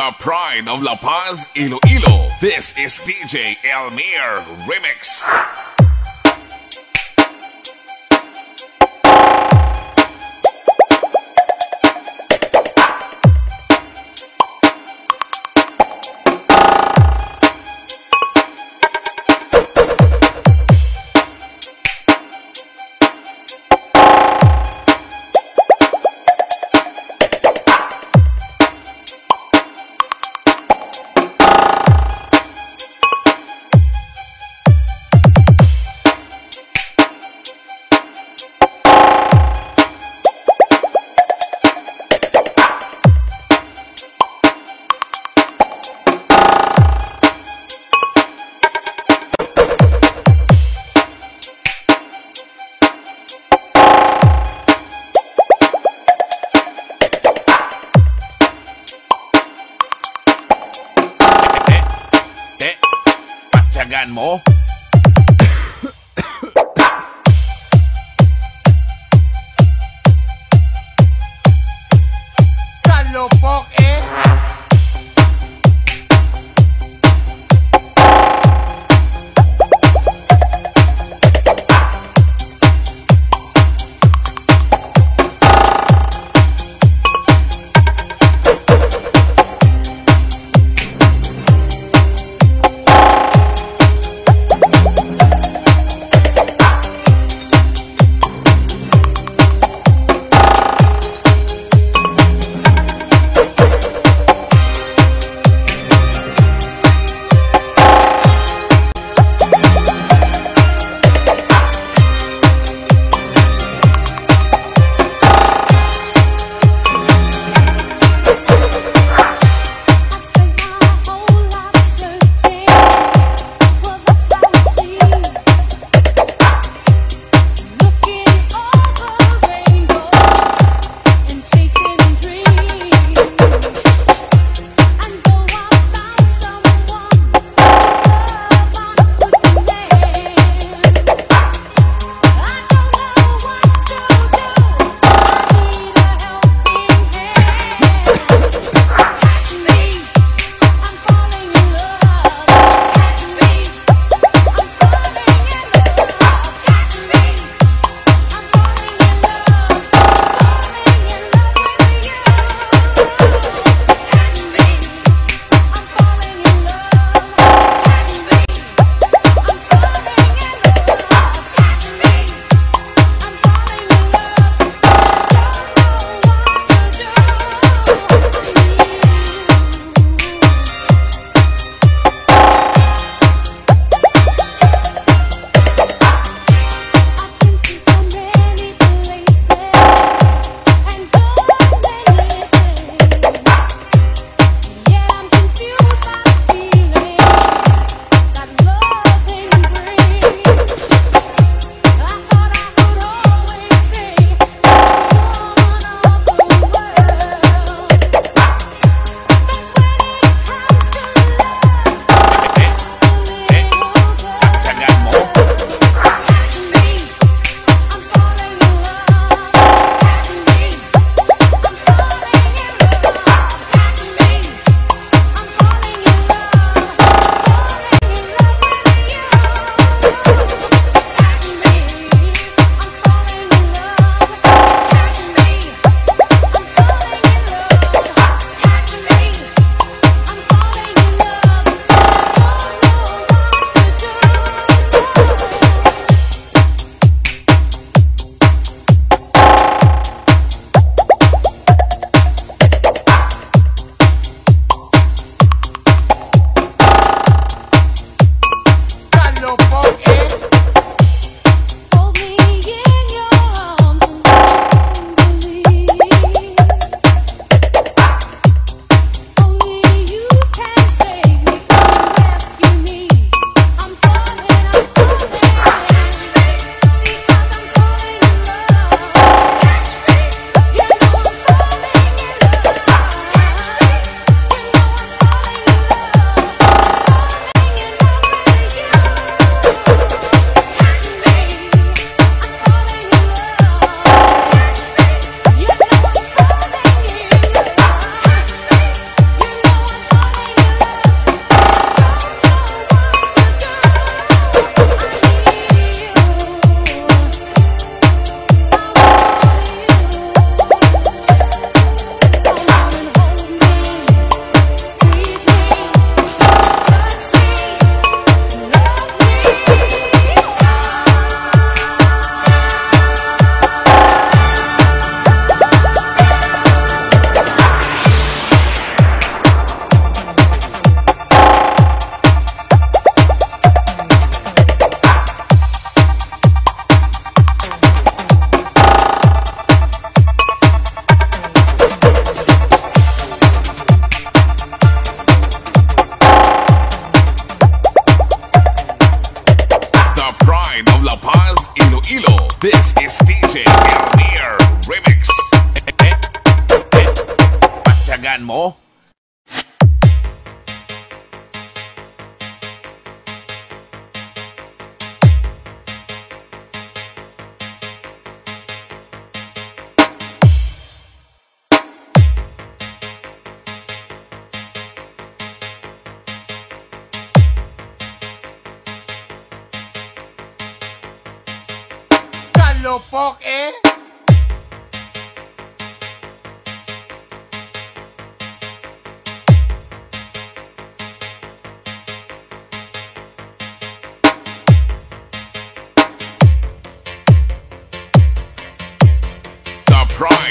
the pride of La Paz, Iloilo. This is DJ Elmir Remix.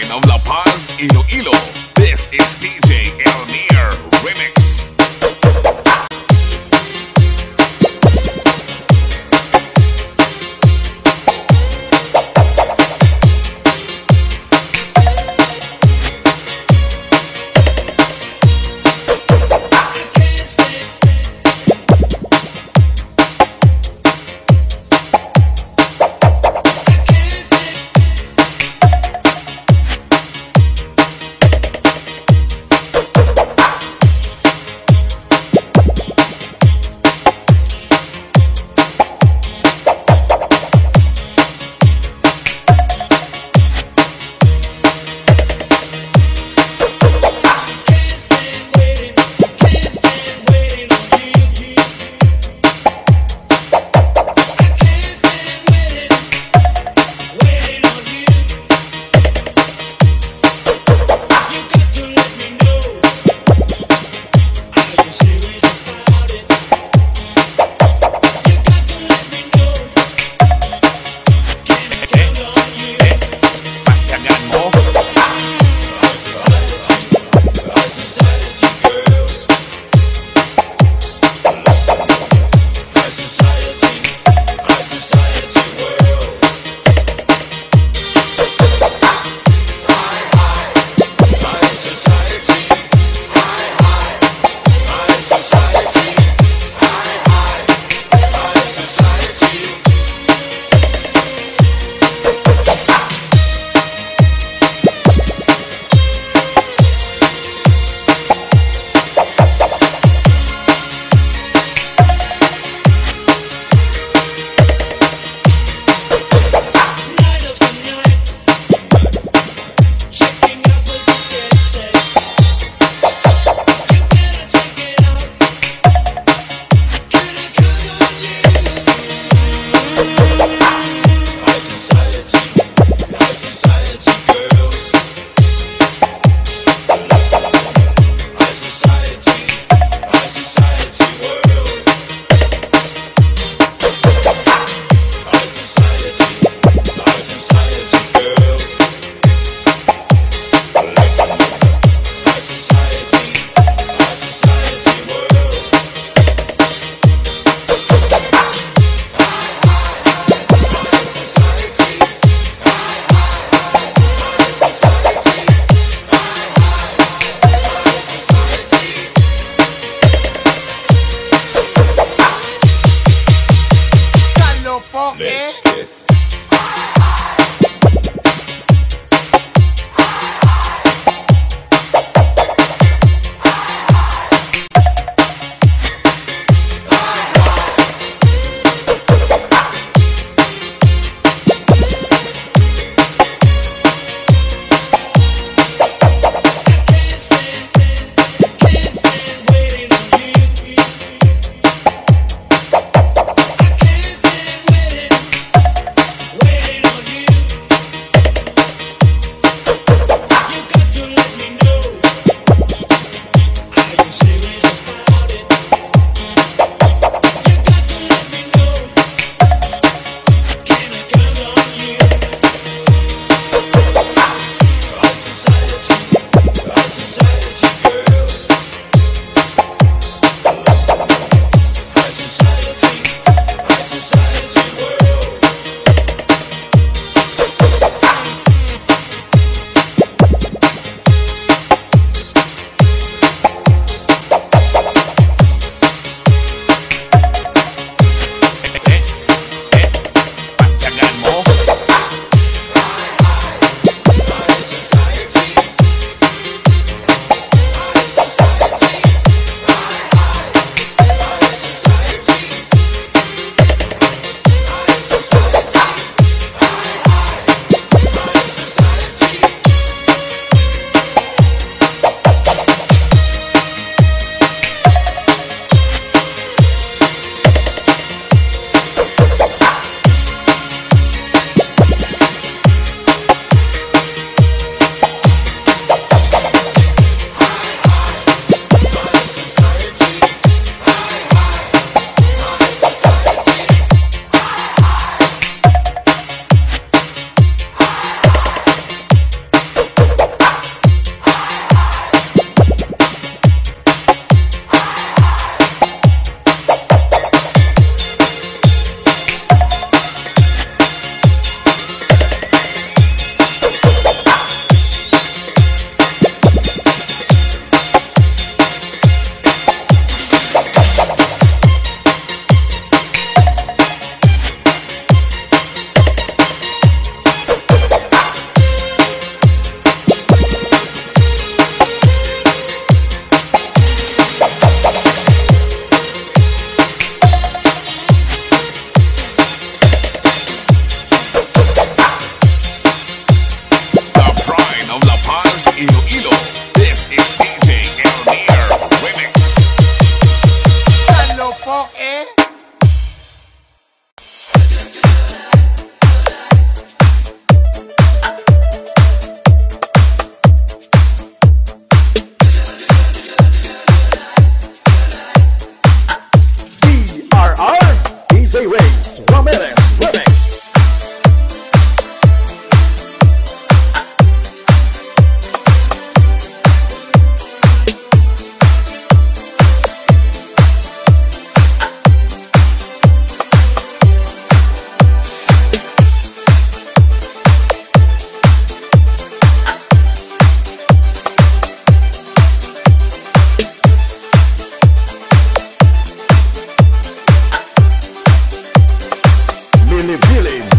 of La Paz, Iloilo. This is DJ El Remix.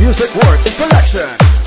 Music Works Collection.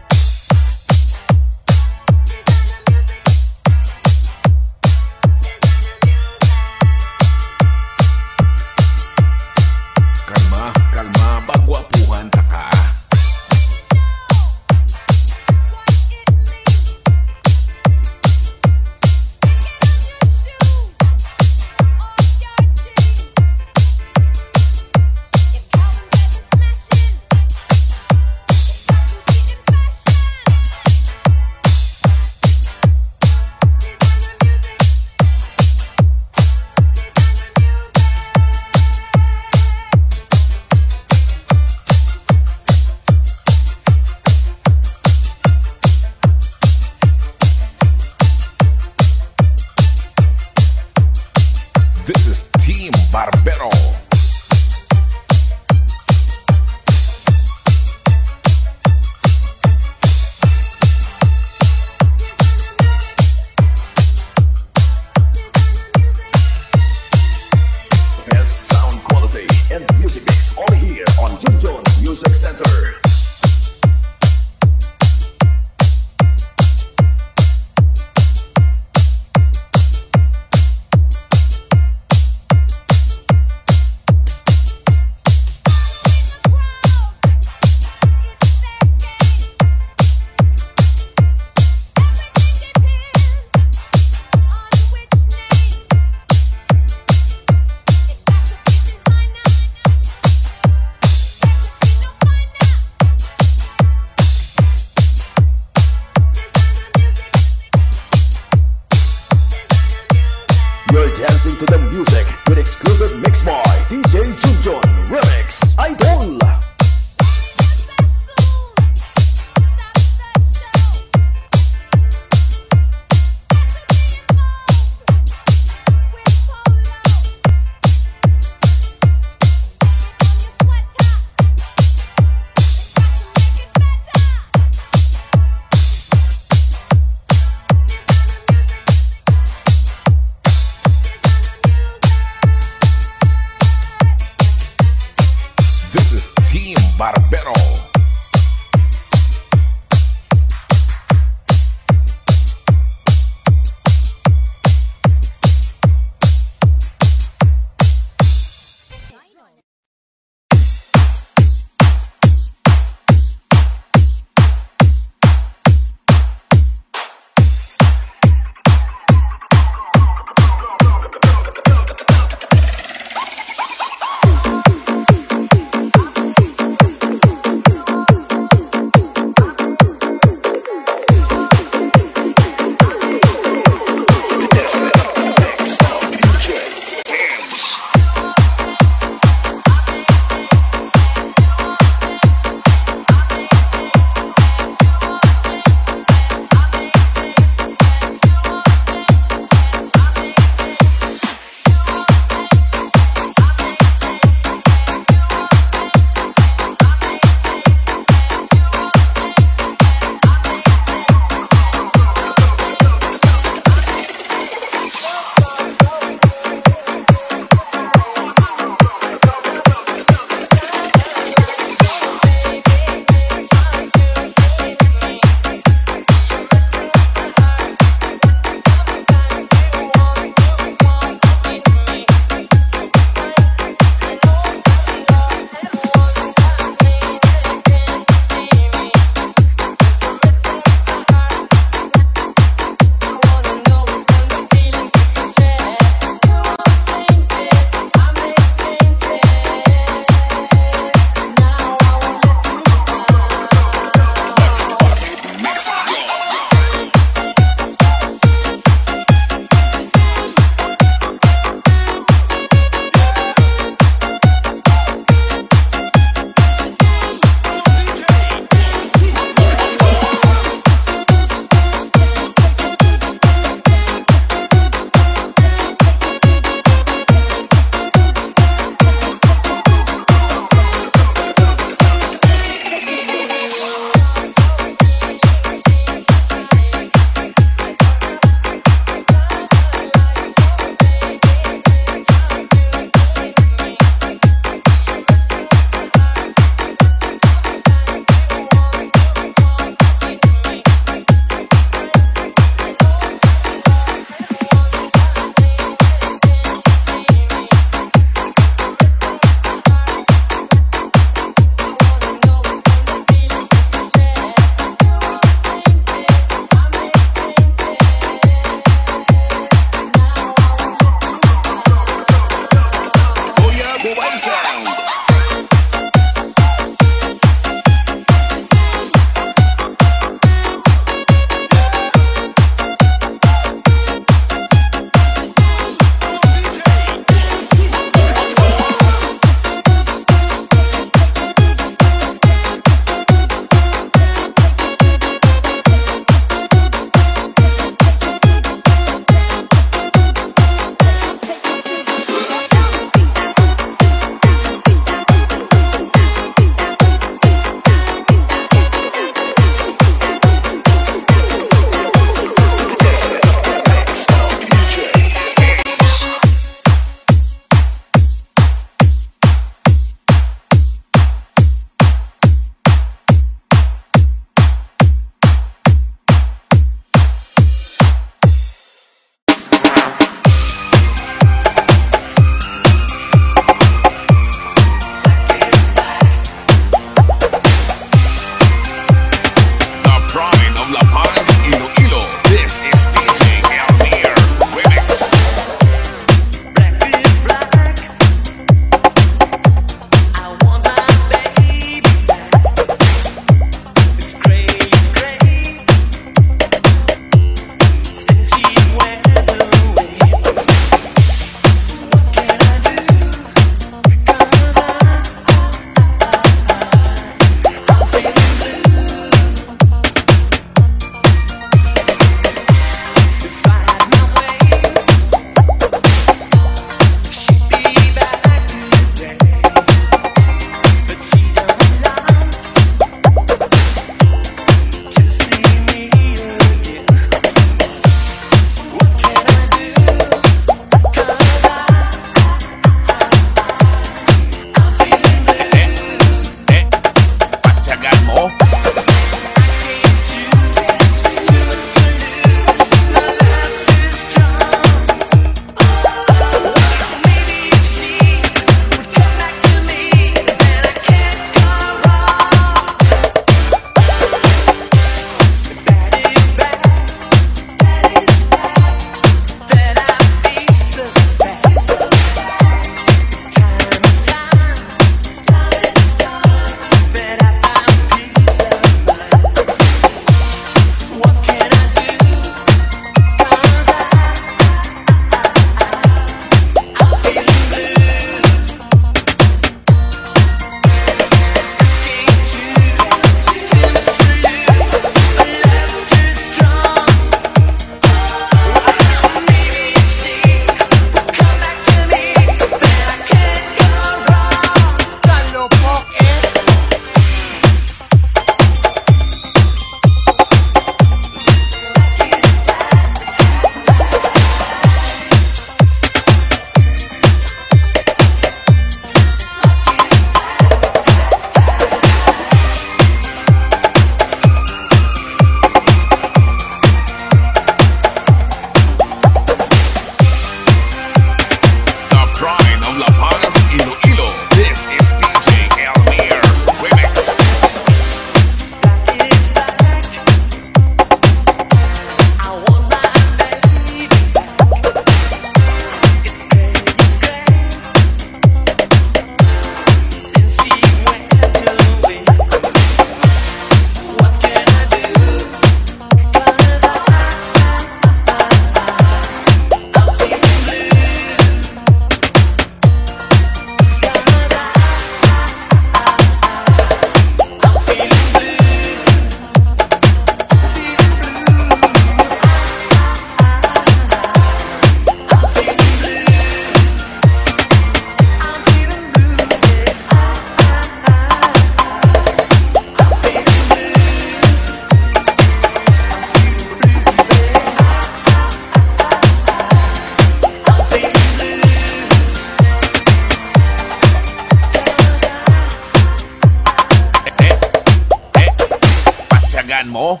I more.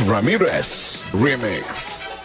Ramirez Remix.